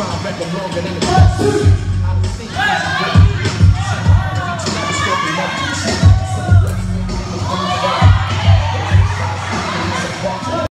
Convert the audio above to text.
Five record longer than the